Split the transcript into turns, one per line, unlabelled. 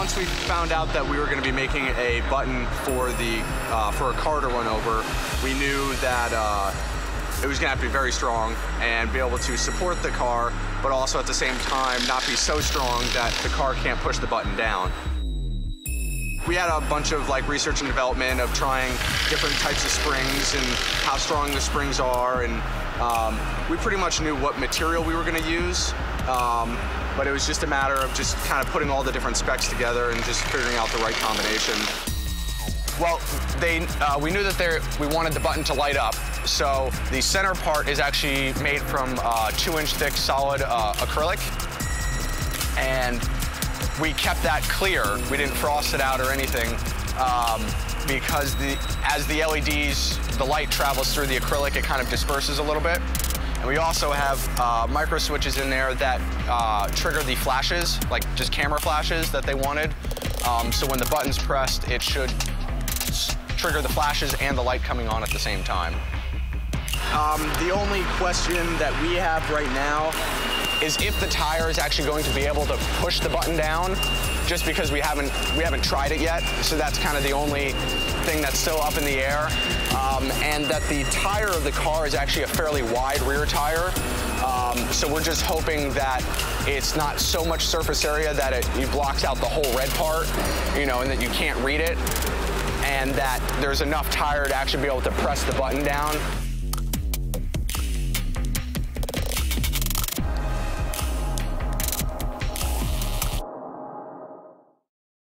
once we found out that we were going to be making a button for the uh, for a car to run over, we knew that uh, it was going to have to be very strong and be able to support the car, but also at the same time not be so strong that the car can't push the button down. We had a bunch of like research and development of trying different types of springs and how strong the springs are, and um, we pretty much knew what material we were going to use. Um, but it was just a matter of just kind of putting all the different specs together and just figuring out the right combination.
Well, they, uh, we knew that we wanted the button to light up, so the center part is actually made from uh, two-inch thick solid uh, acrylic, and we kept that clear. We didn't frost it out or anything um, because the, as the LEDs, the light travels through the acrylic, it kind of disperses a little bit. And we also have uh, micro switches in there that uh, trigger the flashes, like just camera flashes that they wanted. Um, so when the button's pressed, it should trigger the flashes and the light coming on at the same time.
Um, the only question that we have right now
is if the tire is actually going to be able to push the button down, just because we haven't we haven't tried it yet. So that's kind of the only thing that's still up in the air. Um, and that the tire of the car is actually a fairly wide rear tire. Um, so we're just hoping that it's not so much surface area that it, it blocks out the whole red part, you know, and that you can't read it and that there's enough tire to actually be able to press the button down.